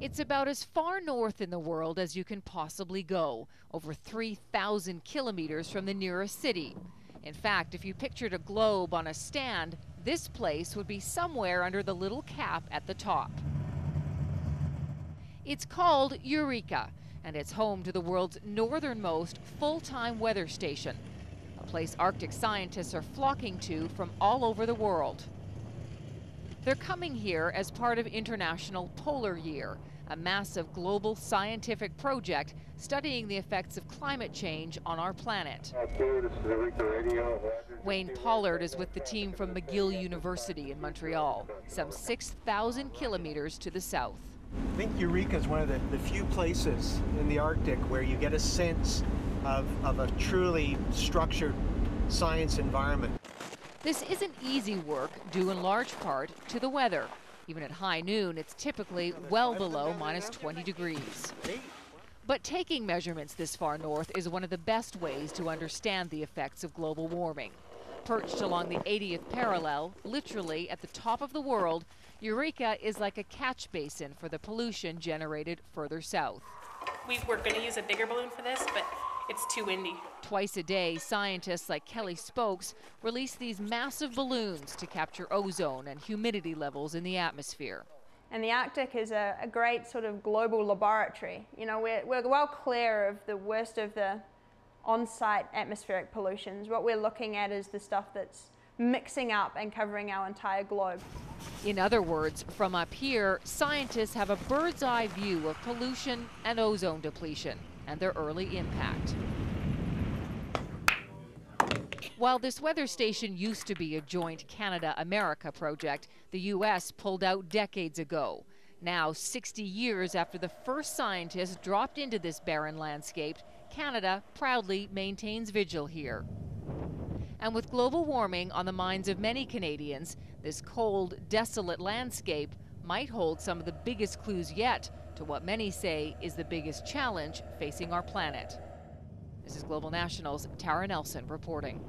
It's about as far north in the world as you can possibly go, over 3,000 kilometers from the nearest city. In fact, if you pictured a globe on a stand, this place would be somewhere under the little cap at the top. It's called Eureka, and it's home to the world's northernmost full-time weather station, a place Arctic scientists are flocking to from all over the world. They're coming here as part of International Polar Year, a massive global scientific project studying the effects of climate change on our planet. Wayne Pollard is with the team from McGill University in Montreal, some 6,000 kilometers to the south. I think Eureka is one of the, the few places in the Arctic where you get a sense of, of a truly structured science environment. This isn't easy work, due in large part to the weather. Even at high noon, it's typically well below minus 20 degrees. But taking measurements this far north is one of the best ways to understand the effects of global warming. Perched along the 80th parallel, literally at the top of the world, Eureka is like a catch basin for the pollution generated further south. We were going to use a bigger balloon for this, but it's too windy. Twice a day, scientists like Kelly Spokes release these massive balloons to capture ozone and humidity levels in the atmosphere. And the Arctic is a, a great sort of global laboratory. You know, we're, we're well clear of the worst of the on-site atmospheric pollutions. What we're looking at is the stuff that's mixing up and covering our entire globe. In other words, from up here, scientists have a bird's eye view of pollution and ozone depletion and their early impact. While this weather station used to be a joint Canada-America project, the U.S. pulled out decades ago. Now, 60 years after the first scientists dropped into this barren landscape, Canada proudly maintains vigil here. And with global warming on the minds of many Canadians, this cold, desolate landscape might hold some of the biggest clues yet to what many say is the biggest challenge facing our planet. This is Global National's Tara Nelson reporting.